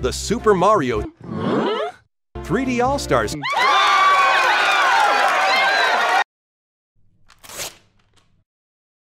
the Super Mario 3D All-Stars.